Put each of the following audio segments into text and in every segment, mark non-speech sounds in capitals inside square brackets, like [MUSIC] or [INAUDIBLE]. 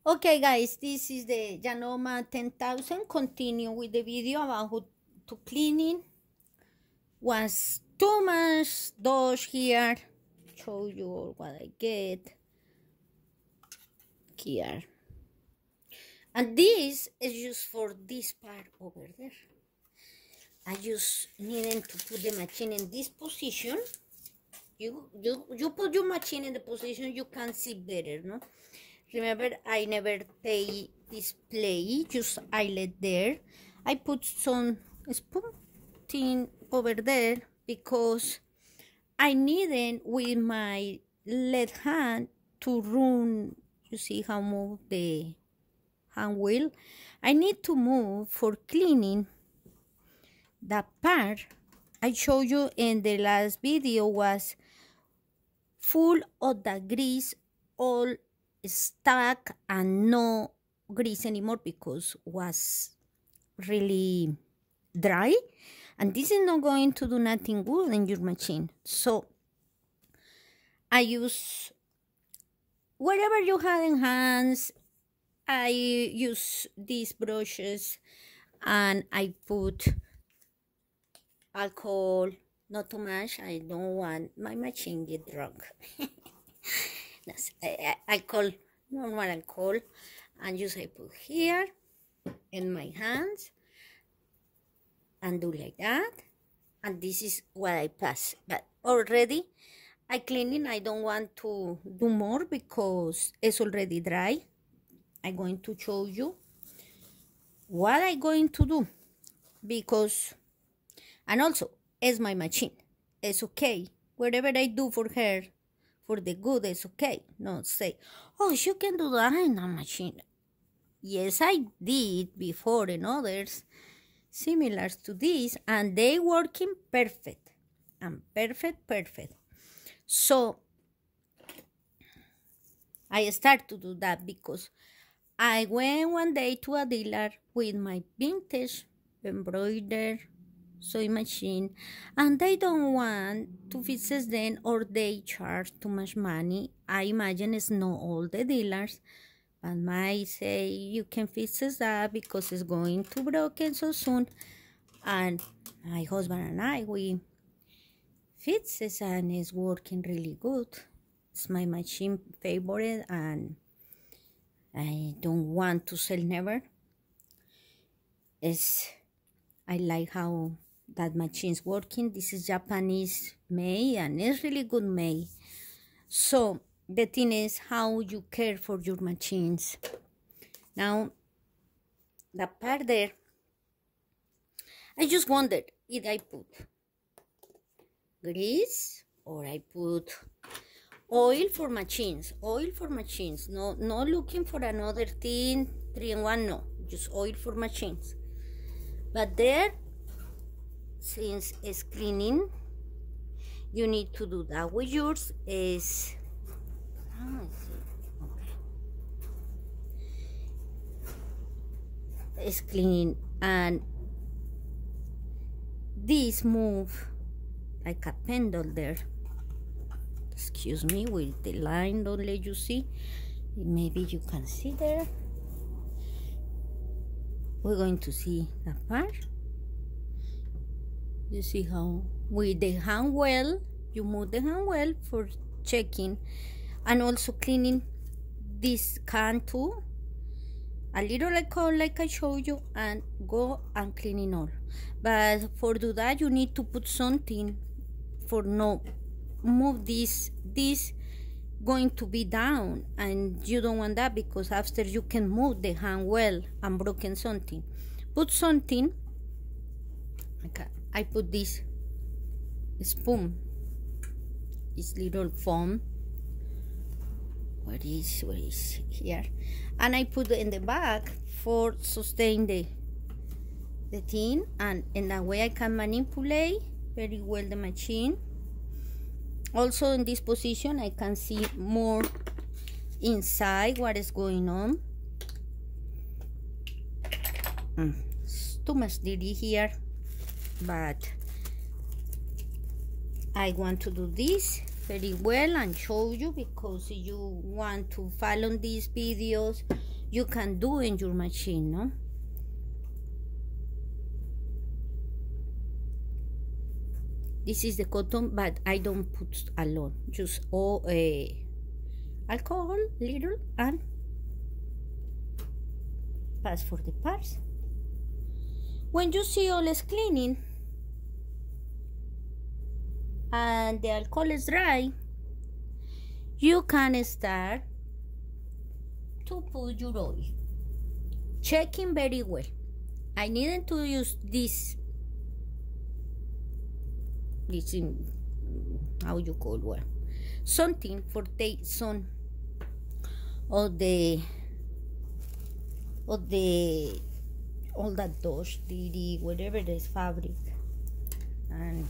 Okay guys, this is the Janome 10,000. Continue with the video about how to cleaning. Was too much dust here. Show you what I get here. And this is just for this part over there. I just needed to put the machine in this position. You, you, you put your machine in the position you can see better, no? Remember, I never pay display, just I let there. I put some spoon thing over there because I needed with my left hand to run. You see how move the hand wheel? I need to move for cleaning that part I showed you in the last video was full of the grease all stuck and no grease anymore because was really dry. And this is not going to do nothing good in your machine. So I use whatever you have in hands. I use these brushes and I put alcohol. Not too much. I don't want my machine get drunk [LAUGHS] Eh, eh, alcohol, normal alcohol, and just I put here in my hands and do like that. And this is what I pass. But already I cleaning, I don't want to do more because it's already dry. I'm going to show you what I'm going to do because, and also, it's my machine. It's okay. Whatever I do for her, for the good is okay. Not say, oh, you can do that in a machine. Yes, I did before in others similar to this, and they working perfect. And perfect, perfect. So I start to do that because I went one day to a dealer with my vintage embroidered sewing machine and they don't want to fix them or they charge too much money. I imagine it's not all the dealers, but might say you can fix that because it's going to broken so soon. And my husband and I, we fix it and it's working really good. It's my machine favorite and I don't want to sell never. It's I like how that machine's working. This is Japanese May and it's really good May. So the thing is how you care for your machines. Now, the part there, I just wondered if I put grease or I put oil for machines. Oil for machines. No, not looking for another thing, three and one, no. Just oil for machines. But there since it's cleaning you need to do that with yours is ah, it's cleaning and this move like a pendle there. Excuse me with the line don't let you see. Maybe you can see there. We're going to see that part you see how with the hand well you move the hand well for checking and also cleaning this can too. A little alcohol like I showed you and go and cleaning all. But for do that you need to put something for no move this this going to be down. And you don't want that because after you can move the hand well and broken something. Put something okay I put this spoon, this little foam. What is what is here? And I put it in the back for sustain the the thing and in that way I can manipulate very well the machine. Also in this position I can see more inside what is going on. Mm, too much dirty here but I want to do this very well and show you because you want to follow these videos you can do in your machine, no? This is the cotton, but I don't put a lot, just all uh, alcohol, little, and pass for the parts. When you see all is cleaning and the alcohol is dry, you can start to put your oil. Checking very well. I needed to use this this in how you call well something for take some of the of the all that dust, the whatever it is fabric and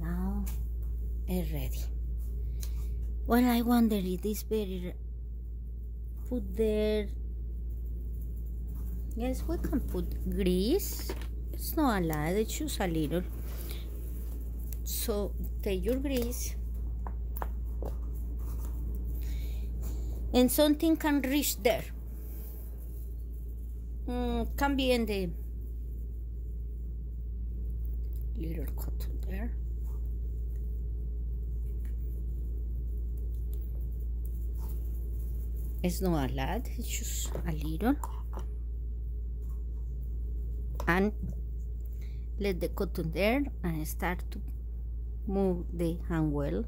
now it's ready. Well I wonder if this better put there. Yes we can put grease. It's not a lot it's just a little. So take your grease. And something can reach there. Mm, can be in the little cotton there it's not a lot it's just a little and let the cotton there and start to move the hand well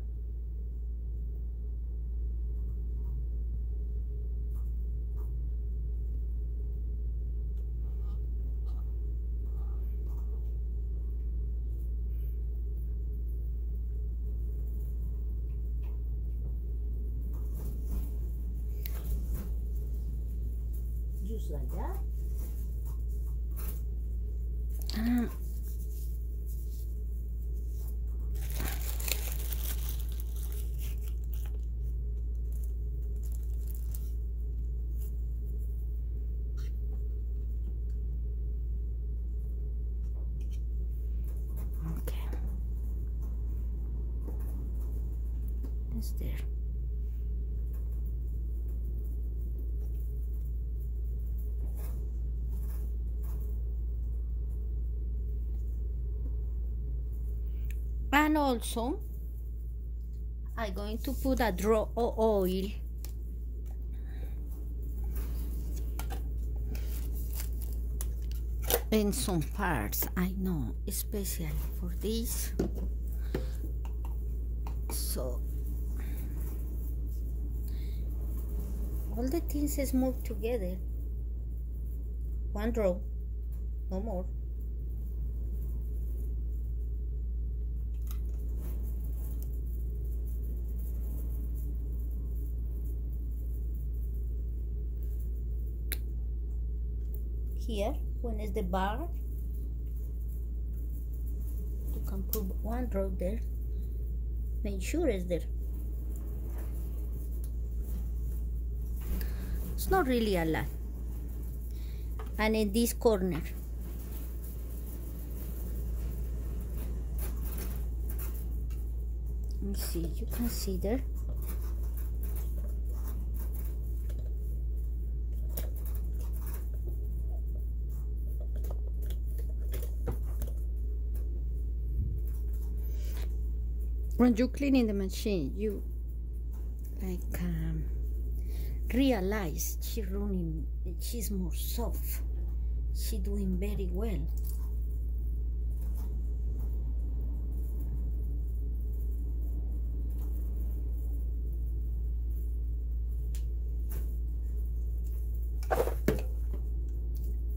there and also I'm going to put a drop of oil. In some parts I know especially for this. So all the things is moved together. One row no more. Here when is the bar? You can put one row there. Make sure it's there it's not really a lot. And in this corner. Let me see. You can see there. When you're cleaning the machine you like um, realize she running she's more soft. She doing very well.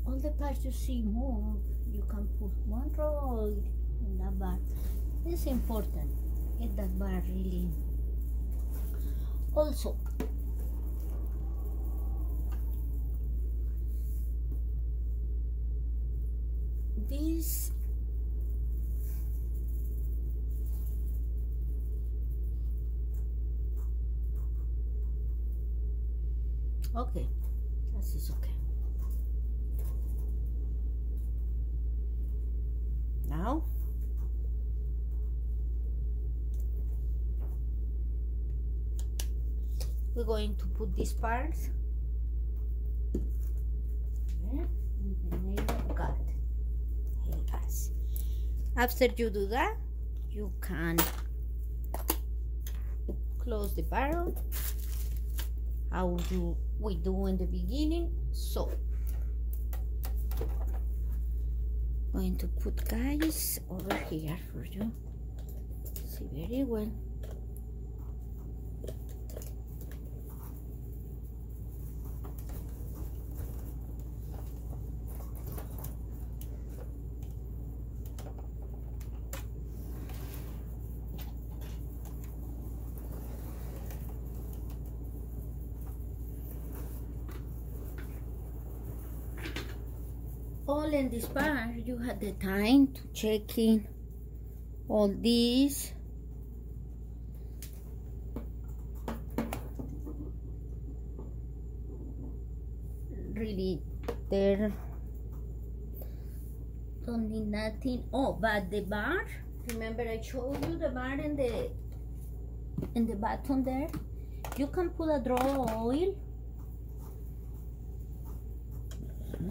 All the parts you see move you can put one roll in that bar. It's important. Get that bar really also okay this is okay. Now? We're going to put these parts. After you do that, you can close the barrel how do we do in the beginning. So going to put guys over here for you. See very well all in this part you had the time to check in all these really there don't need nothing. Oh but the bar remember i showed you the bar in the in the bottom there? You can put a draw oil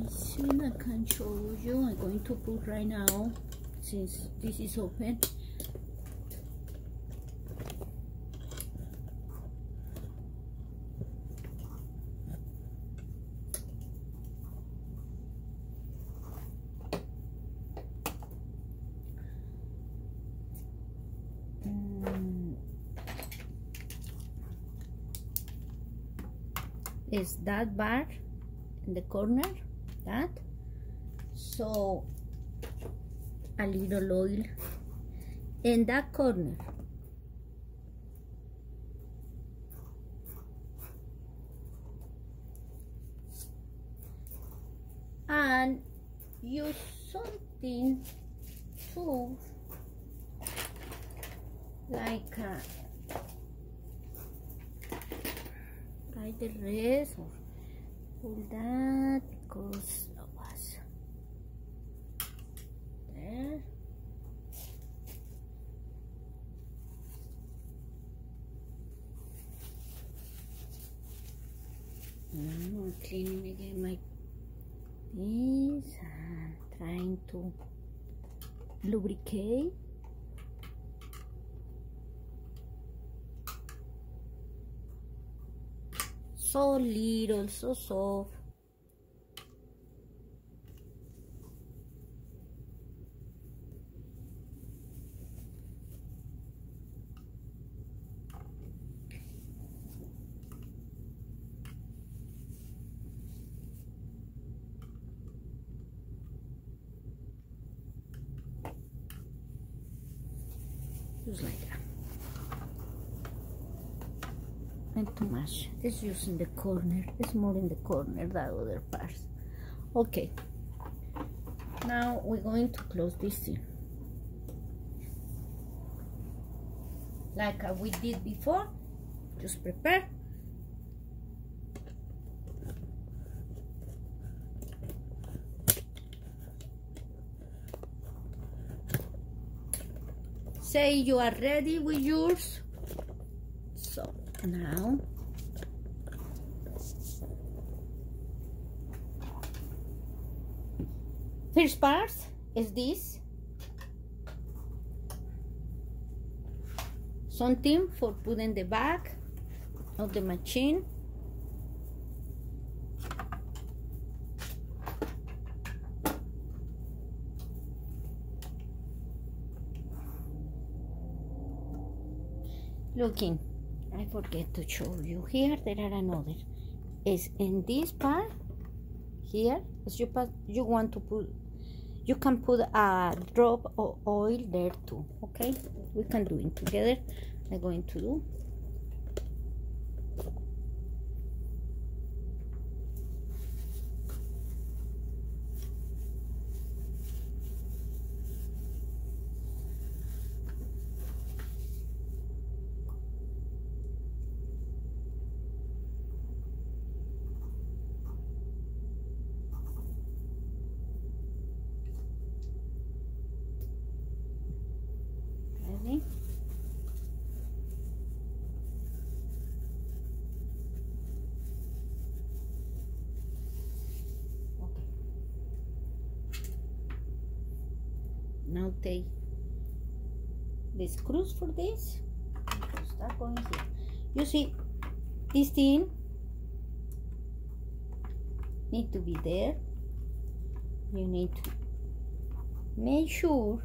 see I can show you I'm going to put right now since this is open. Mm. is that bar in the corner that. So a little oil in that corner. And use something to like uh, like the rest or pull that it was there. Now I'm cleaning again my this and trying to lubricate. So little so soft just like that and too much it's just in the corner. It's more in the corner than other parts okay now we're going to close this thing like uh, we did before just prepare. Say you are ready with yours. So now first part is this. Something for putting the back of the machine. Looking I forget to show you here there are another. Is in this part here is you you want to put you can put a drop of oil there too okay? We can do it together I'm going to do ready now take the screws for this. Start going here. You see this thing need to be there. You need to make sure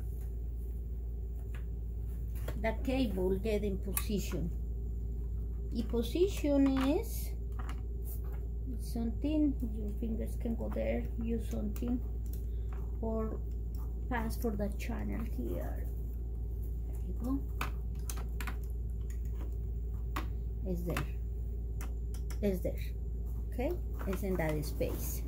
the cable get in position. The position is something your fingers can go there use something or pass for the channel here. There you go. Is there. Is there. Okay. It's in that space.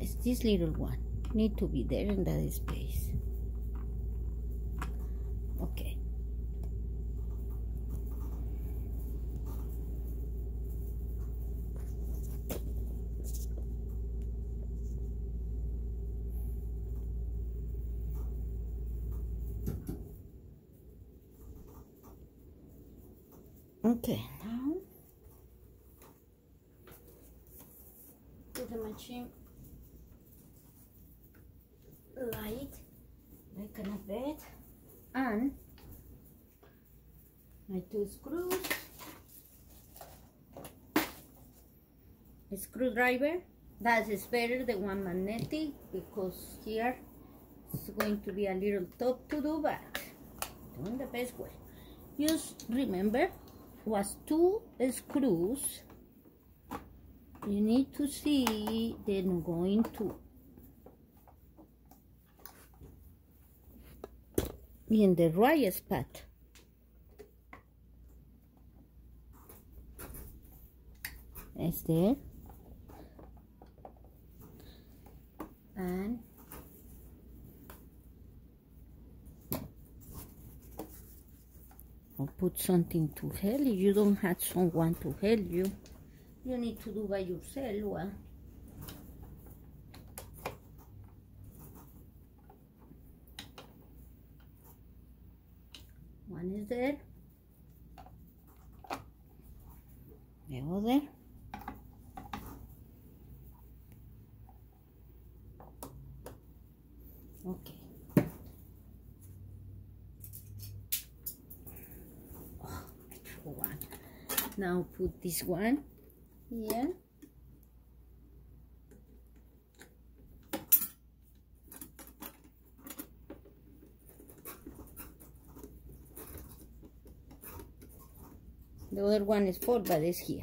It's this little one. Need to be there in that space okay Okay, now put the machine light like on a bed and my two screws a screwdriver that is better than one magnetic because here it's going to be a little tough to do but doing the best way. Just remember was two screws you need to see then going to. In the right spot. Is there and or put something to help you. You don't have someone to help you. You need to do by yourself. Well. One is there. Now put this one here. The other one is four but it's here.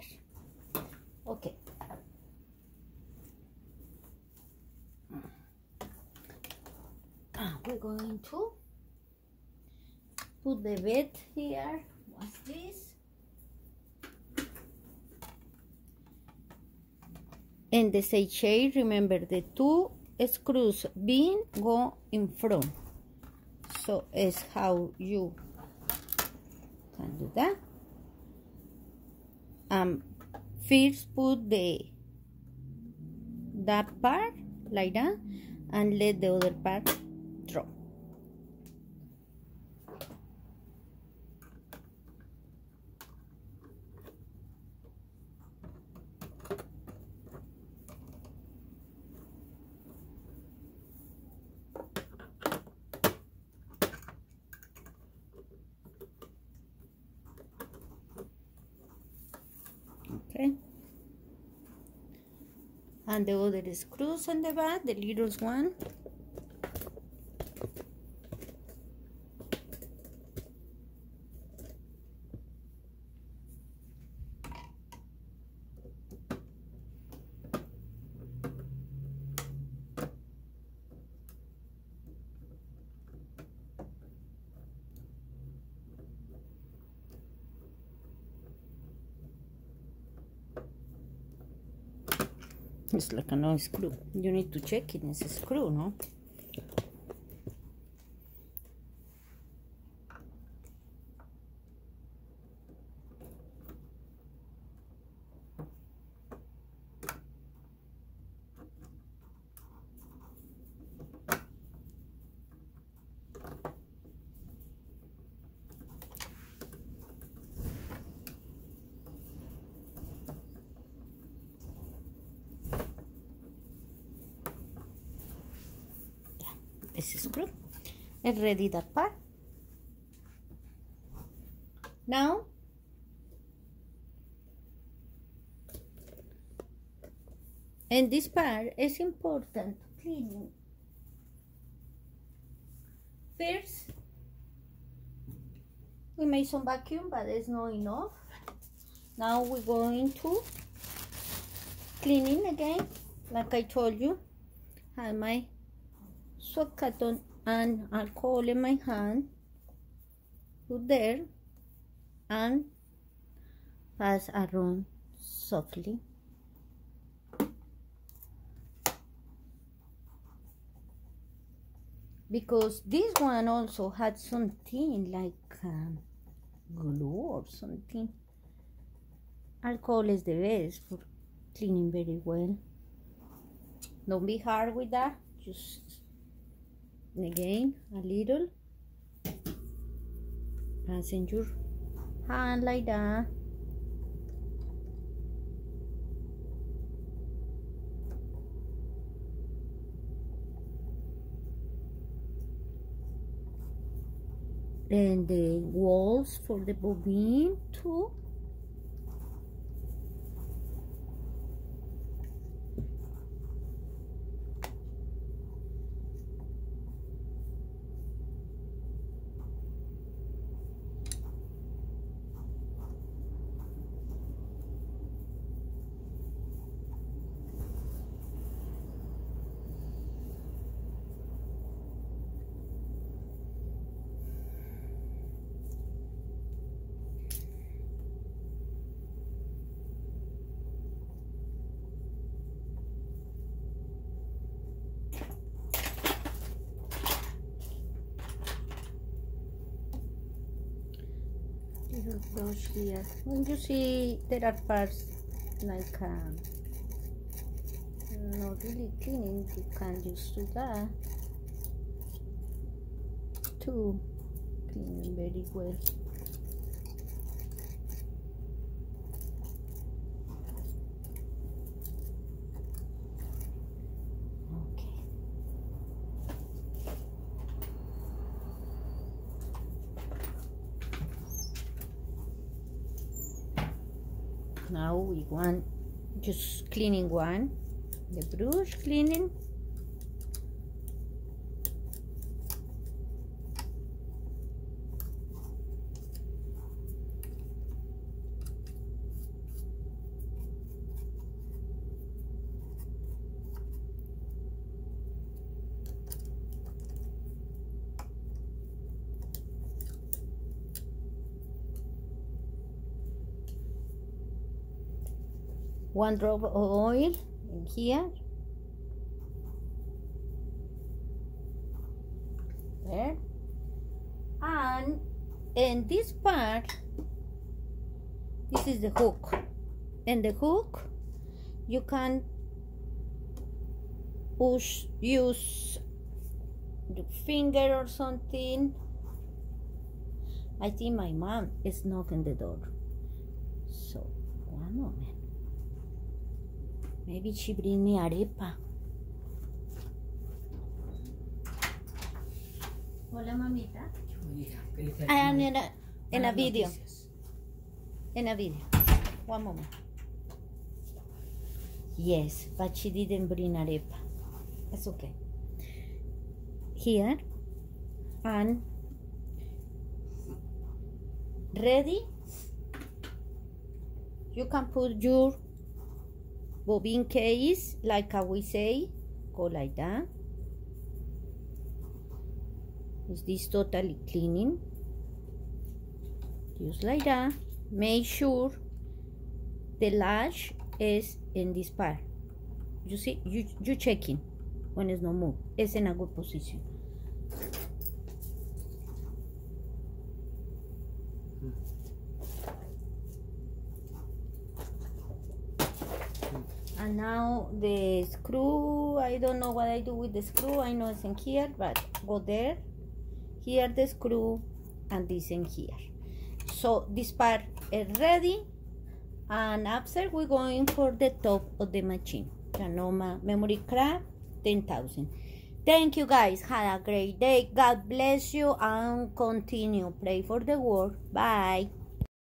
Okay. Ah, we're going to put the bed here. What's this in the shade remember the two screws being go in front. So it's how you can do that um first put the that part like that and let the other part drop okay? And the other is screws on the back the little one It's like a nice screw. You need to check it. It's a screw, no? This screw and ready that part. Now and this part is important cleaning first we made some vacuum but it's not enough. Now we're going to cleaning again like I told you. I have my soap cotton and alcohol in my hand. Put there and pass around softly. Because this one also had something like um, glue or something. Alcohol is the best for cleaning very well. Don't be hard with that. Just again a little. Passing your hand like that. And the walls for the bobbin too little brush here when you see there are parts like not really cleaning you can just do that. To clean very well okay want just cleaning one. The brush cleaning one drop of oil in here. There. And in this part this is the hook. And the hook you can push use the finger or something. I think my mom is knocking the door. So one moment Maybe she bring me arepa. Hola, mamita. I am in a, in a video. In a video. One moment. Yes, but she didn't bring arepa. That's okay. Here. And ready. You can put your bobbin case like how we say go like that. Is this totally cleaning? Just like that. Make sure the lash is in this part. You see you you checking when it's no move it's in a good position now the screw I don't know what I do with the screw I know it's in here but go there here the screw and this in here so this part is ready and after we're going for the top of the machine Janome memory craft 10,000 Thank you guys. Have a great day. God bless you and continue. Pray for the world. Bye.